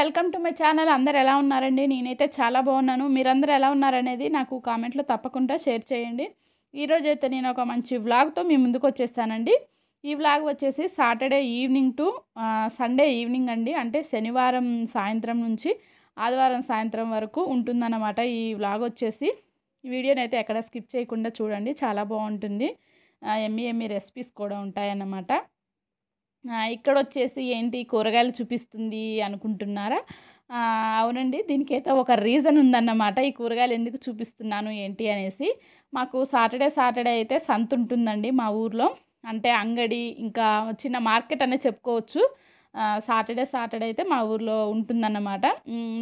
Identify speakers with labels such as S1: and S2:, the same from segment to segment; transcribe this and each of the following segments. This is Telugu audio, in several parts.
S1: Welcome to my channel. అందరు ఎలా ఉన్నారండి? నేనైతే చాలా బాగున్నాను. మీరందరూ ఎలా ఉన్నారనేది నాకు కామెంట్లో తప్పకుండా షేర్ చేయండి. ఈరోజు అయితే నేను ఒక మంచి వ్లాగ్తో మీ ముందుకు వచ్చేస్తానండి. ఈ వ్లాగ్ వచ్చేసి Saturday evening to Sunday evening అండి. అంటే శనివారం సాయంత్రం నుంచి ఆదివారం సాయంత్రం వరకు ఉంటుందన్నమాట ఈ వ్లాగ్ వచ్చేసి. ఈ వీడియోని అయితే ఎక్కడ స్కిప్ చేయకుండా చూడండి. చాలా బాగుంటుంది. ఎమ్మి ఎమ్మి రెసిపీస్ కూడా ఉంటాయన్నమాట. ఇక్కడ వచ్చేసి ఏంటి కూరగాయలు చూపిస్తుంది అనుకుంటున్నారా? అవునండి. దీనికైతే ఒక రీజన్ ఉందన్నమాట. ఈ కూరగాయలు ఎందుకు చూపిస్తున్నాను ఏంటి అనేసి. మాకు సాటర్డే సాటర్డే అయితే సంత ఉంటుందండి మా ఊర్లో. అంటే అంగడి ఇంకా చిన్న మార్కెట్ అనే చెప్పుకోవచ్చు. సాటర్డే సాటర్డే అయితే మా ఊర్లో ఉంటుందన్నమాట.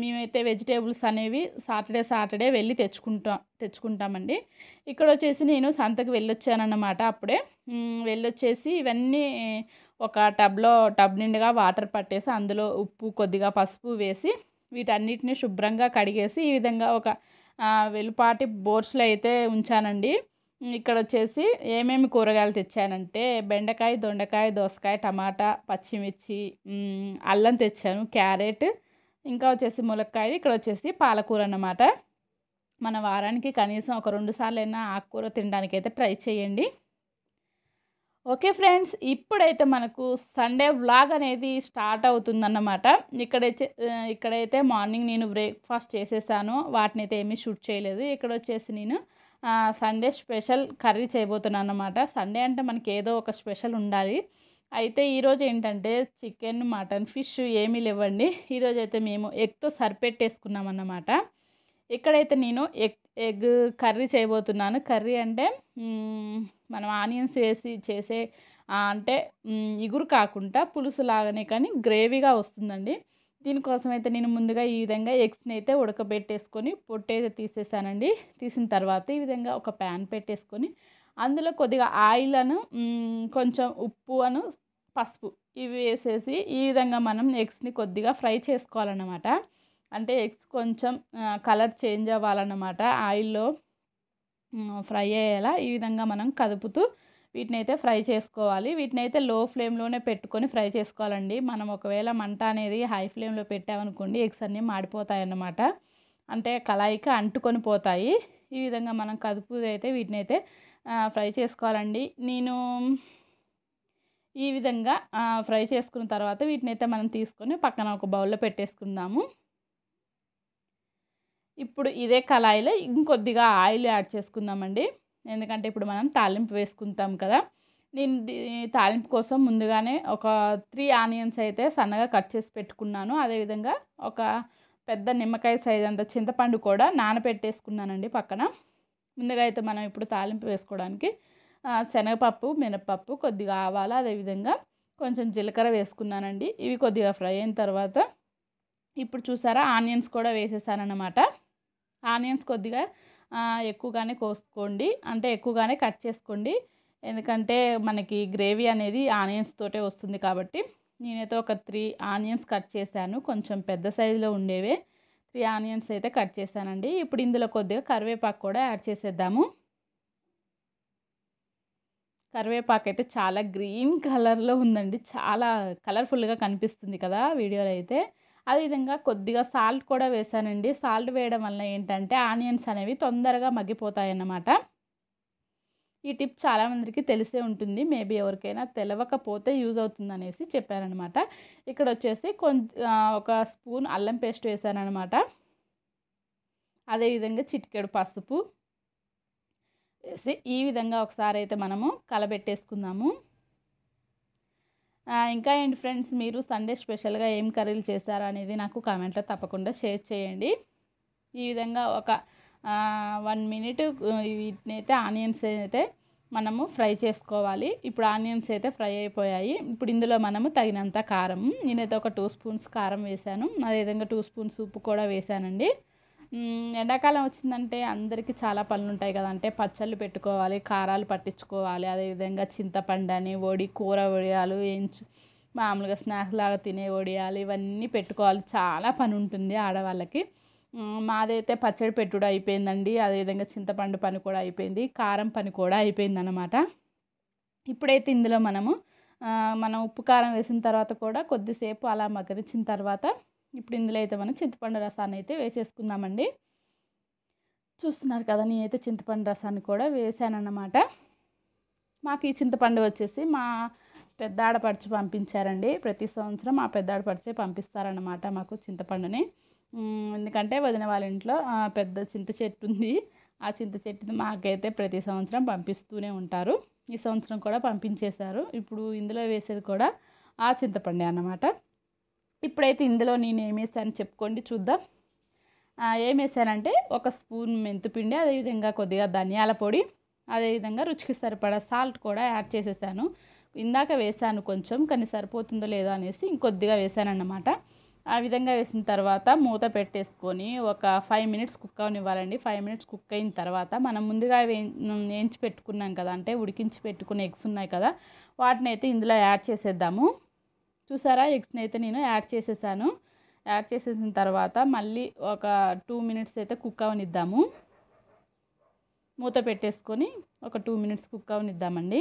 S1: మేమైతే వెజిటేబుల్స్ అనేవి సాటర్డే సాటర్డే వెళ్ళి తెచ్చుకుంటాం తెచ్చుకుంటామండి. ఇక్కడ వచ్చేసి నేను సంతకు వెళ్ళొచ్చానన్నమాట అప్పుడే. వెళ్ళొచ్చేసి ఇవన్నీ ఒక టబ్లో టబ్ నిండుగా వాటర్ పట్టేసి అందులో ఉప్పు కొద్దిగా పసుపు వేసి వీటన్నిటిని శుభ్రంగా కడిగేసి ఈ విధంగా ఒక వెలుపాటి బోర్స్లో అయితే ఉంచానండి. ఇక్కడ వచ్చేసి ఏమేమి కూరగాయలు తెచ్చానంటే బెండకాయ దొండకాయ దోసకాయ టమాటా పచ్చిమిర్చి అల్లం తెచ్చాను క్యారెట్ ఇంకా వచ్చేసి ములక్కాయ ఇక్కడ వచ్చేసి పాలకూర అన్నమాట. మన వారానికి కనీసం ఒక రెండు సార్లు అయినా ఆకుకూర తినడానికి అయితే ట్రై చేయండి. ఓకే ఫ్రెండ్స్ ఇప్పుడైతే మనకు సండే వ్లాగ్ అనేది స్టార్ట్ అవుతుందన్నమాట. ఇక్కడైతే ఇక్కడైతే మార్నింగ్ నేను బ్రేక్ఫాస్ట్ చేసేసాను. వాటిని అయితే ఏమీ షూట్ చేయలేదు. ఇక్కడ వచ్చేసి నేను సండే స్పెషల్ కర్రీ చేయబోతున్నాను అన్నమాట సండే అంటే మనకి ఏదో ఒక స్పెషల్ ఉండాలి. అయితే ఈరోజు ఏంటంటే చికెన్ మటన్ ఫిష్ ఏమీ లేవండి. ఈరోజు అయితే మేము ఎగ్తో సరిపెట్టేసుకున్నాం అన్నమాట ఇక్కడైతే నేను ఎగ్ ఎగ్ కర్రీ చేయబోతున్నాను. కర్రీ అంటే మనం ఆనియన్స్ వేసి చేసే అంటే ఇగురు కాకుండా పులుసు లాగానే కానీ గ్రేవీగా వస్తుందండి. దీనికోసం అయితే నేను ముందుగా ఈ విధంగా ఎగ్స్ని అయితే ఉడకబెట్టేసుకొని పొట్టు అయితే తీసేసానండి. తీసిన తర్వాత ఈ విధంగా ఒక ప్యాన్ పెట్టేసుకొని అందులో కొద్దిగా ఆయిల్ అను కొంచెం ఉప్పు అను పసుపు ఇవి వేసేసి ఈ విధంగా మనం ఎగ్స్ని కొద్దిగా ఫ్రై చేసుకోవాలన్నమాట. అంటే ఎగ్స్ కొంచెం కలర్ చేంజ్ అవ్వాలన్నమాట. ఆయిల్లో ఫ్రై అయ్యేలా ఈ విధంగా మనం కదుపుతూ వీటిని అయితే ఫ్రై చేసుకోవాలి. వీటిని అయితే లో ఫ్లేమ్లోనే పెట్టుకొని ఫ్రై చేసుకోవాలండి. మనం ఒకవేళ మంట అనేది హై ఫ్లేమ్లో పెట్టామనుకోండి ఎగ్స్ అన్నీ మాడిపోతాయి అన్నమాట అంటే కళాయికి అంటుకొని పోతాయి. ఈ విధంగా మనం కదుపు అయితే వీటిని అయితే ఫ్రై చేసుకోవాలండి. నేను ఈ విధంగా ఫ్రై చేసుకున్న తర్వాత వీటిని అయితే మనం తీసుకొని పక్కన ఒక బౌల్లో పెట్టేసుకుందాము. ఇప్పుడు ఇదే కళాయిలో ఇంకొద్దిగా ఆయిల్ యాడ్ చేసుకుందామండి. ఎందుకంటే ఇప్పుడు మనం తాలింపు వేసుకుంటాం కదా. నేను తాలింపు కోసం ముందుగానే ఒక త్రీ ఆనియన్స్ అయితే సన్నగా కట్ చేసి పెట్టుకున్నాను. అదేవిధంగా ఒక పెద్ద నిమ్మకాయ సైజ్ అంత చింతపండు కూడా నానబెట్టేసుకున్నానండి పక్కన. ముందుగా అయితే మనం ఇప్పుడు తాలింపు వేసుకోవడానికి శనగపప్పు మినపప్పు కొద్దిగా ఆవాలు అదేవిధంగా కొంచెం జీలకర్ర వేసుకున్నానండి. ఇవి కొద్దిగా ఫ్రై అయిన తర్వాత ఇప్పుడు చూసారా ఆనియన్స్ కూడా వేసేసానమాట ఆనియన్స్ కొద్దిగా ఎక్కువగానే కోసుకోండి. అంటే ఎక్కువగానే కట్ చేసుకోండి. ఎందుకంటే మనకి గ్రేవీ అనేది ఆనియన్స్ తోటే వస్తుంది కాబట్టి నేనైతే ఒక త్రీ ఆనియన్స్ కట్ చేశాను. కొంచెం పెద్ద సైజులో ఉండేవే. త్రీ ఆనియన్స్ అయితే కట్ చేశానండి. ఇప్పుడు ఇందులో కొద్దిగా కరివేపాకు కూడా యాడ్ చేసేద్దాము. కరివేపాకు అయితే చాలా గ్రీన్ కలర్లో ఉందండి. చాలా కలర్ఫుల్గా కనిపిస్తుంది కదా వీడియోలో అయితే. అదేవిధంగా కొద్దిగా సాల్ట్ కూడా వేసానండి. సాల్ట్ వేయడం వల్ల ఏంటంటే ఆనియన్స్ అనేవి తొందరగా మగ్గిపోతాయి అన్నమాట ఈ టిప్ చాలామందికి తెలిసే ఉంటుంది. మేబీ ఎవరికైనా తెలవకపోతే యూజ్ అవుతుంది అనేసి చెప్పారనమాట ఇక్కడ వచ్చేసి కొంచెం ఒక స్పూన్ అల్లం పేస్ట్ వేసానమాట అదేవిధంగా చిటికెడు పసుపు వేసి ఈ విధంగా ఒకసారి అయితే మనము కలబెట్టేసుకుందాము. ఇంకా ఏంటి ఫ్రెండ్స్ మీరు సండే స్పెషల్గా ఏం కర్రీలు చేశారు అనేది నాకు కామెంట్లో తప్పకుండా షేర్ చేయండి. ఈ విధంగా ఒక వన్ మినిట్ వీటిని అయితే ఆనియన్స్ అయితే మనము ఫ్రై చేసుకోవాలి. ఇప్పుడు ఆనియన్స్ అయితే ఫ్రై అయిపోయాయి. ఇప్పుడు ఇందులో మనము తగినంత కారం నేనైతే ఒక టూ స్పూన్స్ కారం వేసాను అదేవిధంగా టూ స్పూన్స్ ఉప్పు కూడా వేసానండి ఎండాకాలం వచ్చిందంటే అందరికీ చాలా పనులు ఉంటాయి కదా. అంటే పచ్చళ్ళు పెట్టుకోవాలి కారాలు పట్టించుకోవాలి అదేవిధంగా చింతపండు అని వడి కూర వడియాలు వేయించు మామూలుగా స్నాక్స్ లాగా తినే వడియాలు ఇవన్నీ పెట్టుకోవాలి. చాలా పని ఉంటుంది ఆడవాళ్ళకి. మాదైతే పచ్చడి పెట్టుడు అయిపోయిందండి. అదేవిధంగా చింతపండు పని కూడా అయిపోయింది. కారం పని కూడా అయిపోయింది అనమాట ఇప్పుడైతే ఇందులో మనము మనం ఉప్పు కారం వేసిన తర్వాత కూడా కొద్దిసేపు అలా మగ్గరించిన తర్వాత ఇప్పుడు ఇందులో అయితే మనం చింతపండు రసాన్ని అయితే వేసేసుకుందామండి. చూస్తున్నారు కదా నేనైతే చింతపండు రసాన్ని కూడా వేసానన్నమాట. మాకు ఈ చింతపండు వచ్చేసి మా పెద్ద ఆడపడుచు పంపించారండి. ప్రతి సంవత్సరం మా పెద్ద ఆడపడిచే పంపిస్తారన్నమాట మాకు చింతపండుని. ఎందుకంటే వదిన వాళ్ళ ఇంట్లో పెద్ద చింత చెట్టు ఉంది. ఆ చింత చెట్టుని మాకైతే ప్రతి సంవత్సరం పంపిస్తూనే ఉంటారు. ఈ సంవత్సరం కూడా పంపించేశారు. ఇప్పుడు ఇందులో వేసేది కూడా ఆ చింతపండే అన్నమాట. ఇప్పుడైతే ఇందులో నేను ఏం వేసాను చెప్పుకోండి చూద్దాం. ఏమేసానంటే ఏం వేసానంటే ఒక స్పూన్ మెంతిపిండి అదేవిధంగా కొద్దిగా ధనియాల పొడి అదేవిధంగా రుచికి సరిపడా సాల్ట్ కూడా యాడ్ చేసేసాను. ఇందాక వేసాను కొంచెం కానీ సరిపోతుందో లేదో అనేసి ఇంకొద్దిగా వేసాను అన్నమాట ఆ విధంగా వేసిన తర్వాత మూత పెట్టేసుకొని ఒక ఫైవ్ మినిట్స్ కుక్ అవనివ్వాలండి. ఫైవ్ మినిట్స్ కుక్ అయిన తర్వాత మనం ముందుగా వేయించి పెట్టుకున్నాం కదా అంటే ఉడికించి పెట్టుకున్న ఎగ్స్ ఉన్నాయి కదా వాటిని అయితే ఇందులో యాడ్ చేసేద్దాము. చూసారా? ఎగ్స్ని అయితే నేను యాడ్ చేసేసాను. యాడ్ చేసేసిన తర్వాత మళ్ళీ ఒక టూ మినిట్స్ అయితే కుక్ అవనిద్దాము. మూత పెట్టేసుకొని ఒక టూ మినిట్స్ కుక్ అవనిద్దామండి.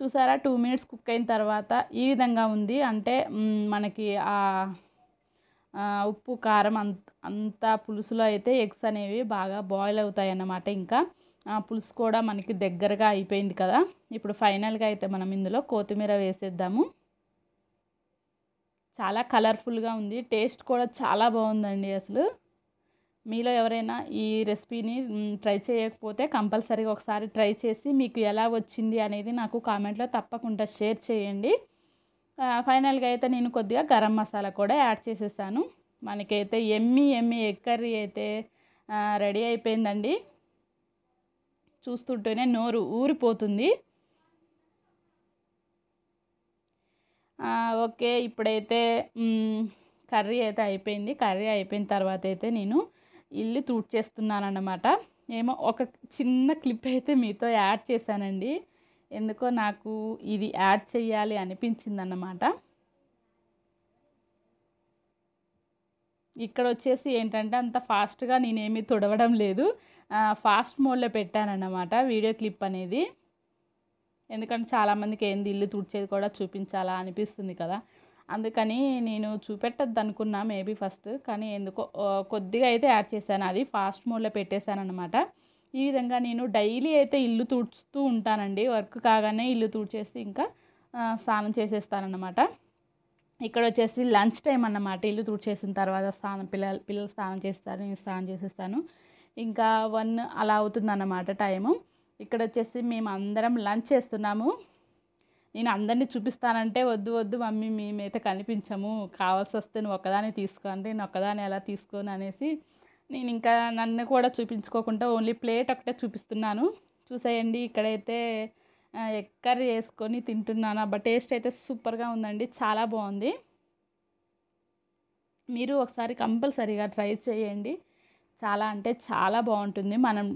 S1: చూసారా? టూ మినిట్స్ కుక్ అయిన తర్వాత ఈ విధంగా ఉంది. అంటే మనకి ఆ ఉప్పు కారం అంత అంత పులుసులో అయితే ఎగ్స్ అనేవి బాగా బాయిల్ అవుతాయి అన్నమాట ఇంకా. పులుసు కూడా మనకి దగ్గరగా అయిపోయింది కదా. ఇప్పుడు ఫైనల్గా అయితే మనం ఇందులో కొత్తిమీర వేసేద్దాము. చాలా కలర్ఫుల్గా ఉంది. టేస్ట్ కూడా చాలా బాగుందండి అసలు. మీలో ఎవరైనా ఈ రెసిపీని ట్రై చేయకపోతే కంపల్సరీగా ఒకసారి ట్రై చేసి మీకు ఎలా వచ్చింది అనేది నాకు కామెంట్లో తప్పకుండా షేర్ చేయండి. ఫైనల్గా అయితే నేను కొద్దిగా గరం మసాలా కూడా యాడ్ చేసేసాను. మనకైతే ఎమ్మి ఎమ్మి ఎగ్ కర్రీ అయితే రెడీ అయిపోయిందండి. చూస్తుంటేనే నోరు ఊరిపోతుంది. ఓకే ఇప్పుడైతే కర్రీ అయితే అయిపోయింది. కర్రీ అయిపోయిన తర్వాత అయితే నేను ఇల్లు తూడ్చేస్తున్నాను అన్నమాట ఏమో ఒక చిన్న క్లిప్ అయితే మీతో యాడ్ చేశానండి. ఎందుకో నాకు ఇది యాడ్ చేయాలి అనిపించింది అన్నమాట ఇక్కడ వచ్చేసి ఏంటంటే అంత ఫాస్ట్గా నేనేమి తుడవడం లేదు. ఫాస్ట్ మోడ్లో పెట్టానన్నమాట వీడియో క్లిప్ అనేది. ఎందుకంటే చాలామందికి ఏంది ఇల్లు తుడిచేది కూడా చూపించాలా అనిపిస్తుంది కదా. అందుకని నేను చూపెట్టద్దు అనుకున్నా మేబీ ఫస్ట్ కానీ ఎందుకో కొద్దిగా అయితే యాడ్ చేశాను. అది ఫాస్ట్ మోడ్లో పెట్టేశాను అనమాట ఈ విధంగా నేను డైలీ అయితే ఇల్లు తుడుస్తూ ఉంటానండి. వర్క్ కాగానే ఇల్లు తుడిచేసి ఇంకా స్నానం చేసేస్తానన్నమాట. ఇక్కడ వచ్చేసి లంచ్ టైం అన్నమాట. ఇల్లు తుడిచేసిన తర్వాత స్నానం పిల్లలు పిల్లలు స్నానం చేస్తారు నేను స్నానం చేసేస్తాను. ఇంకా వన్ అలా అవుతుంది అన్నమాట టైము. ఇక్కడ వచ్చేసి మేము అందరం లంచ్ చేస్తున్నాము. నేను అందరినీ చూపిస్తానంటే వద్దు వద్దు మమ్మీ మేమైతే కనిపించము. కావాల్సి వస్తే నువ్వు ఒక్కదాన్ని తీసుకో అంటే నేను ఒక్కదాన్ని ఎలా తీసుకోను అనేసి నేను ఇంకా నన్ను కూడా చూపించుకోకుండా ఓన్లీ ప్లేట్ ఒకటే చూపిస్తున్నాను. చూసేయండి ఇక్కడైతే ఎక్కర్ చేసుకొని వేసుకొని తింటున్నాను. బట్ టేస్ట్ అయితే సూపర్గా ఉందండి. చాలా బాగుంది. మీరు ఒకసారి కంపల్సరీగా ట్రై చేయండి. చాలా అంటే చాలా బాగుంటుంది. మనం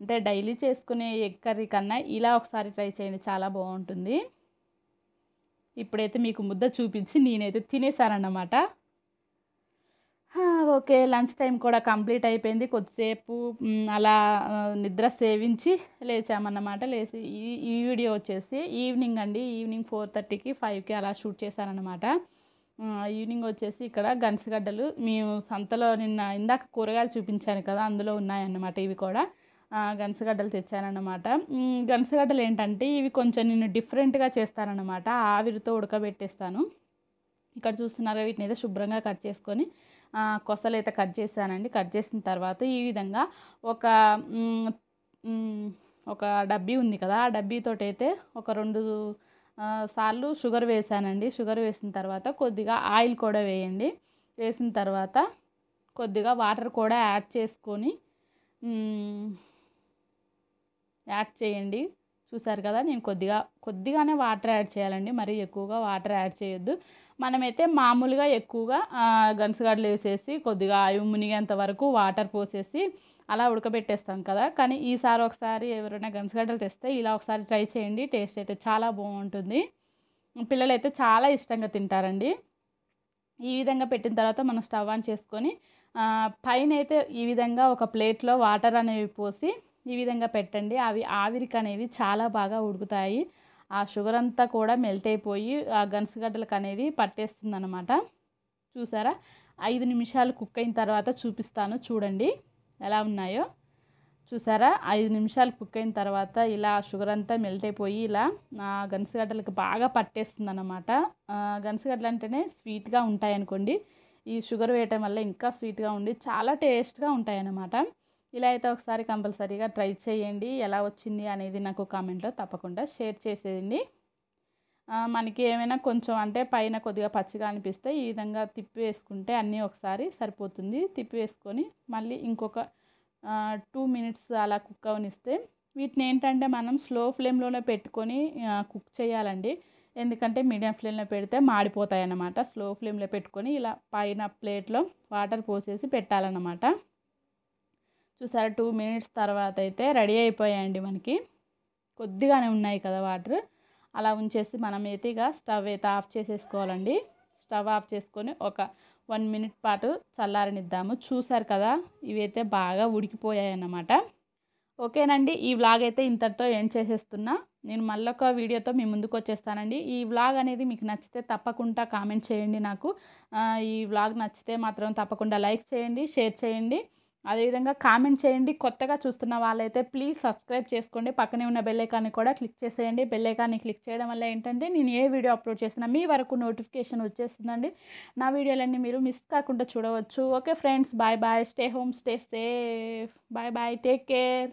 S1: అంటే డైలీ చేసుకునే ఎగ్ కర్రీ కన్నా ఇలా ఒకసారి ట్రై చేయండి. చాలా బాగుంటుంది. ఇప్పుడైతే మీకు ముద్ద చూపించి నేనైతే తినేసానన్నమాట ఓకే లంచ్ టైం కూడా కంప్లీట్ అయిపోయింది. కొద్దిసేపు అలా నిద్ర సేవించి లేచామన్నమాట. లేచి ఈ ఈ వీడియో వచ్చేసి ఈవినింగ్ అండి. ఈవినింగ్ ఫోర్ థర్టీకి ఫైవ్కి అలా షూట్ చేశానన్నమాట ఈవినింగ్ వచ్చేసి ఇక్కడ గన్సగడ్డలు మేము సంతలో నిన్న ఇందాక కూరగాయలు చూపించాను కదా అందులో ఉన్నాయన్నమాట ఇవి కూడా. గన్సగడ్డలు తెచ్చానన్నమాట. గన్సగడ్డలు ఏంటంటే ఇవి కొంచెం నేను డిఫరెంట్గా చేస్తానన్నమాట ఆవిరితో ఉడకబెట్టేస్తాను. ఇక్కడ చూస్తున్నారా వీటిని అయితే శుభ్రంగా కట్ చేసుకొని కొసలు అయితే కట్ చేశానండి. కట్ చేసిన తర్వాత ఈ విధంగా ఒక ఒక డబ్బీ ఉంది కదా ఆ డబ్బీతోటి అయితే ఒక రెండు సార్లు షుగర్ వేసానండి షుగర్ వేసిన తర్వాత కొద్దిగా ఆయిల్ కూడా వేయండి. వేసిన తర్వాత కొద్దిగా వాటర్ కూడా యాడ్ చేసుకొని యాడ్ చేయండి. చూసారు కదా నేను కొద్దిగా కొద్దిగానే వాటర్ యాడ్ చేయాలండి. మరీ ఎక్కువగా వాటర్ యాడ్ చేయొద్దు. మనమైతే మామూలుగా ఎక్కువగా ఆ, గన్సగడ్డలు వేసేసి కొద్దిగా అవి మునిగేంత వరకు వాటర్ పోసేసి అలా ఉడకబెట్టేస్తాం కదా. కానీ ఈసారి ఒకసారి ఎవరైనా గన్సగడ్డలు తెస్తే ఇలా ఒకసారి ట్రై చేయండి. టేస్ట్ అయితే చాలా బాగుంటుంది. పిల్లలు అయితే చాలా ఇష్టంగా తింటారండి. ఈ విధంగా పెట్టిన తర్వాత మనం స్టవ్ ఆన్ చేసుకొని పైన అయితే ఈ విధంగా ఒక ప్లేట్లో వాటర్ అనేవి పోసి ఈ విధంగా పెట్టండి. అవి ఆవిరికి అనేవి చాలా బాగా ఉడుకుతాయి. ఆ షుగర్ అంతా కూడా మెల్ట్ అయిపోయి ఆ గన్సగడ్డలకు అనేది పట్టేస్తుంది అనమాట చూసారా? ఐదు నిమిషాలు కుక్ అయిన తర్వాత చూపిస్తాను. చూడండి ఎలా ఉన్నాయో. చూసారా? ఐదు నిమిషాలు కుక్ అయిన తర్వాత ఇలా షుగర్ అంతా మెల్ట్ అయిపోయి ఇలా ఆ గనసగడ్డలకు బాగా పట్టేస్తుంది అనమాట గన్సగడ్డలు అంటేనే స్వీట్గా ఉంటాయనుకోండి. ఈ షుగర్ వేయటం వల్ల ఇంకా స్వీట్గా ఉండి చాలా టేస్ట్గా ఉంటాయన్నమాట. ఇలా అయితే ఒకసారి కంపల్సరీగా ట్రై చేయండి. ఎలా వచ్చింది అనేది నాకు కామెంట్లో తప్పకుండా షేర్ చేసేయండి. మనకి ఏమైనా కొంచెం అంటే పైన కొద్దిగా పచ్చిగా అనిపిస్తే ఈ విధంగా తిప్పి వేసుకుంటే అన్నీ ఒకసారి సరిపోతుంది. తిప్పి వేసుకొని మళ్ళీ ఇంకొక టూ మినిట్స్ అలా కుక్ అవనిస్తే వీటిని ఏంటంటే మనం స్లో ఫ్లేమ్లోనే పెట్టుకొని కుక్ చేయాలండి. ఎందుకంటే మీడియం ఫ్లేమ్లో పెడితే మాడిపోతాయి అన్నమాట స్లో ఫ్లేమ్లో పెట్టుకొని ఇలా పైన ప్లేట్లో వాటర్ పోసేసి పెట్టాలన్నమాట. చూసారా? టూ మినిట్స్ తర్వాత అయితే రెడీ అయిపోయాయండి మనకి. కొద్దిగానే ఉన్నాయి కదా వాటర్. అలా ఉంచేసి మనం అయితే ఇక స్టవ్ అయితే ఆఫ్ చేసేసుకోవాలండి. స్టవ్ ఆఫ్ చేసుకొని ఒక వన్ మినిట్ పాటు చల్లారనిద్దాము. చూసారు కదా ఇవైతే బాగా ఉడికిపోయాయి అన్నమాట ఓకేనండి ఈ వ్లాగ్ అయితే ఇంతటితో ఏం చేసేస్తున్నా. నేను మళ్ళొక వీడియోతో మీ ముందుకు వచ్చేస్తానండి. ఈ వ్లాగ్ అనేది మీకు నచ్చితే తప్పకుండా కామెంట్ చేయండి నాకు. ఈ వ్లాగ్ నచ్చితే మాత్రం తప్పకుండా లైక్ చేయండి షేర్ చేయండి. అదేవిధంగా కామెంట్ చేయండి. కొత్తగా చూస్తున్న వాళ్ళైతే ప్లీజ్ సబ్స్క్రైబ్ చేసుకోండి. పక్కనే ఉన్న బెల్లైకాన్ని కూడా క్లిక్ చేసేయండి. బెల్లైకాన్ని క్లిక్ చేయడం వల్ల ఏంటంటే నేను ఏ వీడియో అప్లోడ్ చేసినా మీ వరకు నోటిఫికేషన్ వచ్చేస్తుందండి. నా వీడియోలన్నీ మీరు మిస్ కాకుండా చూడవచ్చు. Okay friends bye bye. Stay home stay safe. Bye bye. Take care.